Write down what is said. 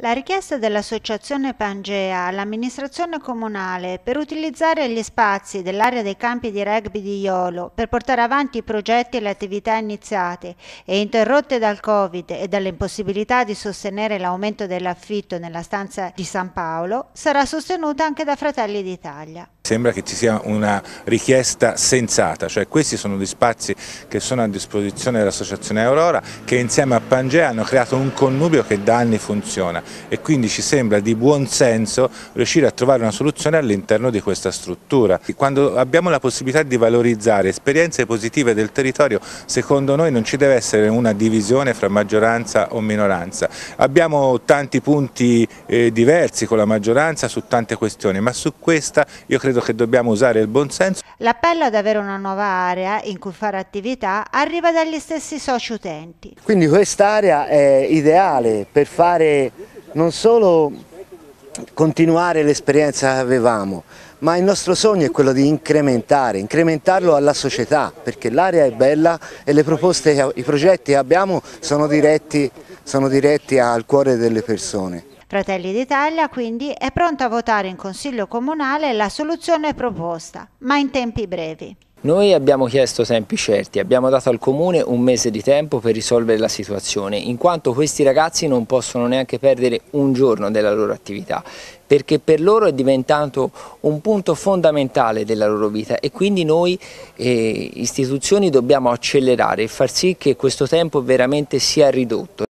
La richiesta dell'Associazione Pangea all'amministrazione comunale per utilizzare gli spazi dell'area dei campi di rugby di Iolo per portare avanti i progetti e le attività iniziate e interrotte dal Covid e dall'impossibilità di sostenere l'aumento dell'affitto nella stanza di San Paolo sarà sostenuta anche da Fratelli d'Italia. Sembra che ci sia una richiesta sensata, cioè questi sono gli spazi che sono a disposizione dell'Associazione Aurora che insieme a Pangea hanno creato un connubio che da anni funziona e quindi ci sembra di buon senso riuscire a trovare una soluzione all'interno di questa struttura. Quando abbiamo la possibilità di valorizzare esperienze positive del territorio, secondo noi non ci deve essere una divisione fra maggioranza o minoranza. Abbiamo tanti punti eh, diversi con la maggioranza su tante questioni, ma su questa io credo che dobbiamo usare il buonsenso. L'appello ad avere una nuova area in cui fare attività arriva dagli stessi soci utenti. Quindi quest'area è ideale per fare non solo continuare l'esperienza che avevamo, ma il nostro sogno è quello di incrementare, incrementarlo alla società, perché l'area è bella e le proposte, i progetti che abbiamo sono diretti, sono diretti al cuore delle persone. Fratelli d'Italia quindi è pronto a votare in Consiglio Comunale la soluzione proposta, ma in tempi brevi. Noi abbiamo chiesto tempi certi, abbiamo dato al Comune un mese di tempo per risolvere la situazione, in quanto questi ragazzi non possono neanche perdere un giorno della loro attività, perché per loro è diventato un punto fondamentale della loro vita e quindi noi eh, istituzioni dobbiamo accelerare e far sì che questo tempo veramente sia ridotto.